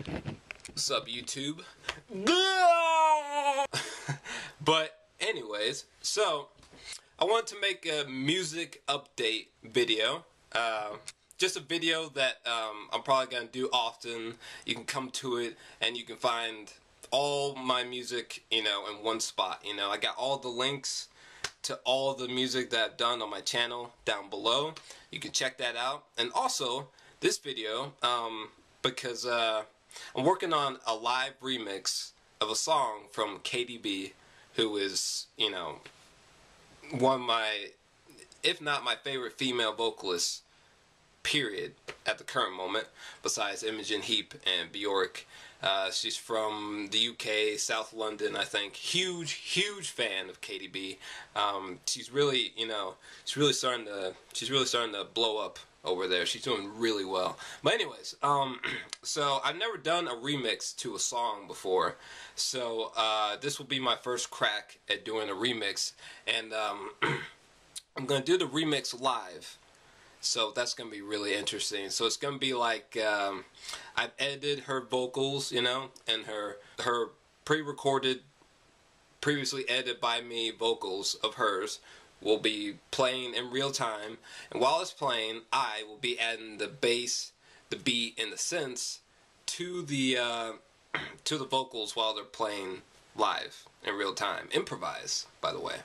What's up, YouTube? but, anyways, so I want to make a music update video. Uh, just a video that um, I'm probably going to do often. You can come to it and you can find all my music, you know, in one spot. You know, I got all the links to all the music that I've done on my channel down below. You can check that out. And also, this video, um, because uh, I'm working on a live remix of a song from Katy B, who is, you know, one of my, if not my favorite female vocalist, period, at the current moment, besides Imogen Heap and Bjork. Uh, she's from the UK, South London, I think. Huge, huge fan of Katy B. Um, she's really, you know, she's really starting to, she's really starting to blow up over there. She's doing really well. But anyways, um, so I've never done a remix to a song before, so uh, this will be my first crack at doing a remix, and um, I'm gonna do the remix live. So that's gonna be really interesting. So it's gonna be like um, I've edited her vocals, you know, and her her pre-recorded, previously edited by me vocals of hers will be playing in real time, and while it's playing, I will be adding the bass, the beat, and the synths to the uh, to the vocals while they're playing live in real time, improvise, by the way.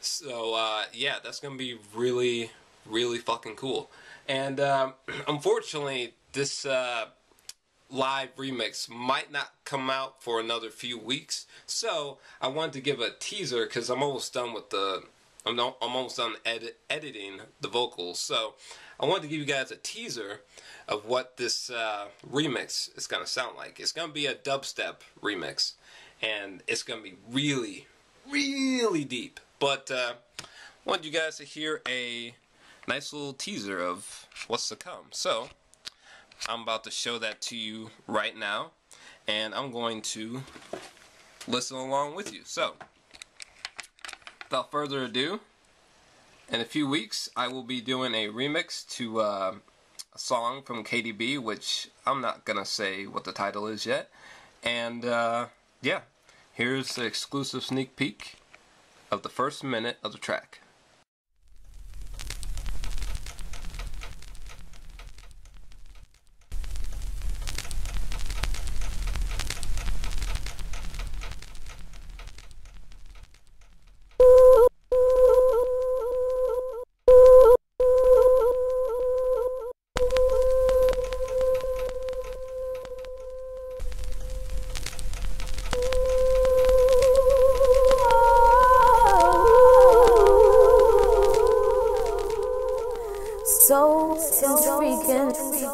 So uh, yeah, that's gonna be really, really fucking cool. And um, unfortunately, this uh, live remix might not come out for another few weeks. So I wanted to give a teaser because I'm almost done with the I'm, not, I'm almost done edit, editing the vocals, so I wanted to give you guys a teaser of what this uh, remix is going to sound like. It's going to be a dubstep remix, and it's going to be really, really deep. But uh, I want you guys to hear a nice little teaser of what's to come. So, I'm about to show that to you right now, and I'm going to listen along with you. So, without further ado, in a few weeks I will be doing a remix to uh, a song from Katy B, which I'm not gonna say what the title is yet. And uh, yeah, here's the exclusive sneak peek of the first minute of the track.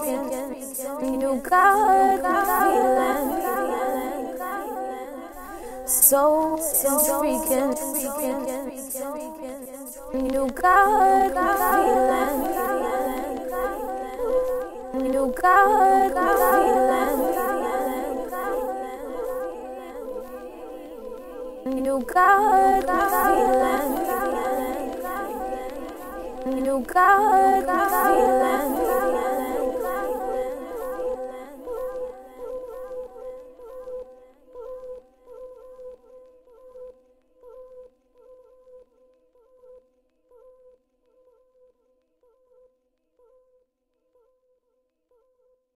Intriguing. You got feeling so intriguing. You got feeling. You got feeling. You got feeling. You got feeling.